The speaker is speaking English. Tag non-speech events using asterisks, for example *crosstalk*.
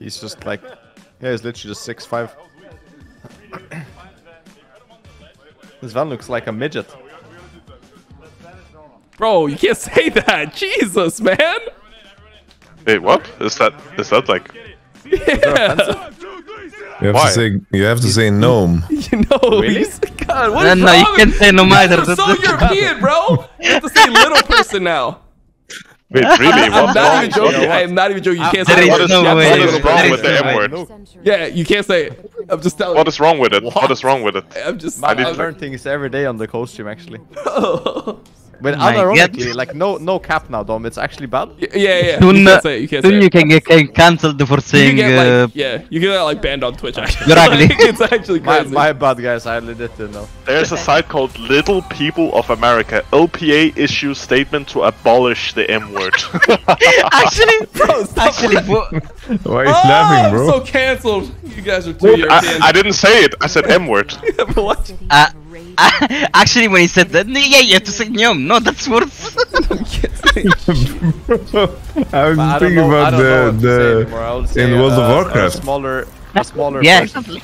He's just like, yeah, he's literally just six five. *coughs* this van looks like a midget. Bro, you can't *laughs* say that. Jesus, man. Hey, what? Is that is that like? Yeah. You have Why? to say you have to say gnome. *laughs* You know, Really? he's, God, what No, is no, wrong you can't say no matter. You're so European, bro. You have to say little person now. Wait, *laughs* really? I'm not wrong? even joking. what? I am not even joking. You can't say is What is, no way. is wrong with the M word? Yeah, you can't say it. I'm just telling What is wrong with it? What? What is wrong with it? I'm just. I, need learn things every day on the costream actually. *laughs* Oh. Yeah, But My unironically, God. like no no cap now, Dom. It's actually bad. yeah, yeah. Soon, You uh, can't say it. You can't soon you can get can cancelled for You saying. get uh, like, yeah, you get like banned on Twitch. Actually, You're ugly. *laughs* Like, it's actually My, crazy. my bad, guys. I legit didn't know. There's a site called Little People of America. LPA issues statement to abolish the M word. *laughs* actually, *laughs* Bro, stop actually, laughing. Why are you Oh, laughing, I'm bro? so cancelled. You guys are too European. I, I didn't say it. I said M word. what? uh, *laughs* actually, when he said that, yeah, you have to say gnome. No, that's worse. You can't say it. I was But don't thinking know. I about don't know what the anymore. I the in World of uh, Warcraft. A smaller, a smaller. yeah, version. exactly.